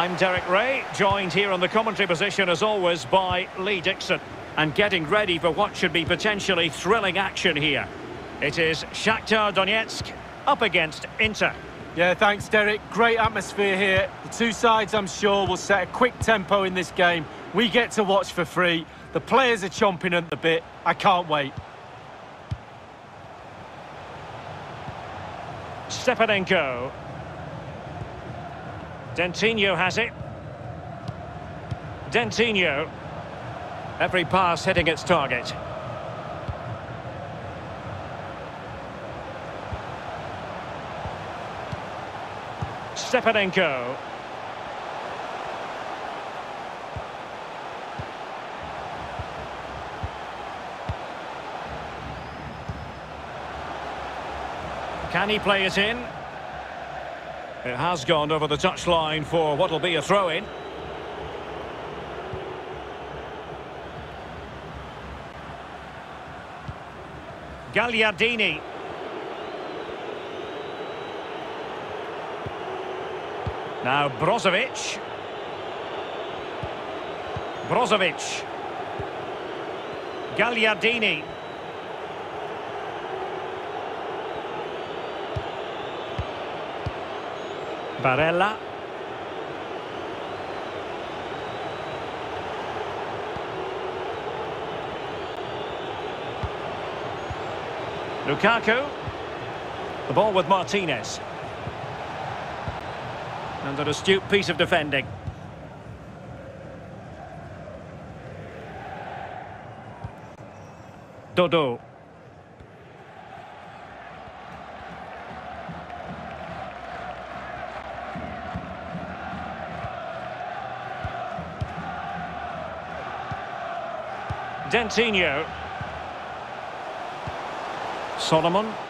I'm Derek Ray, joined here on the commentary position as always by Lee Dixon. And getting ready for what should be potentially thrilling action here. It is Shakhtar Donetsk up against Inter. Yeah, thanks, Derek. Great atmosphere here. The two sides, I'm sure, will set a quick tempo in this game. We get to watch for free. The players are chomping at the bit. I can't wait. Stepanenko. Dentinho has it. Dentinho. Every pass hitting its target. Stepanenko. Can he play it in? It has gone over the touchline for what will be a throw-in. Gagliardini. Now Brozovic. Brozovic. Gagliardini. Barella. Lukaku. The ball with Martinez. And an astute piece of defending. Dodo. Dentinho. Solomon.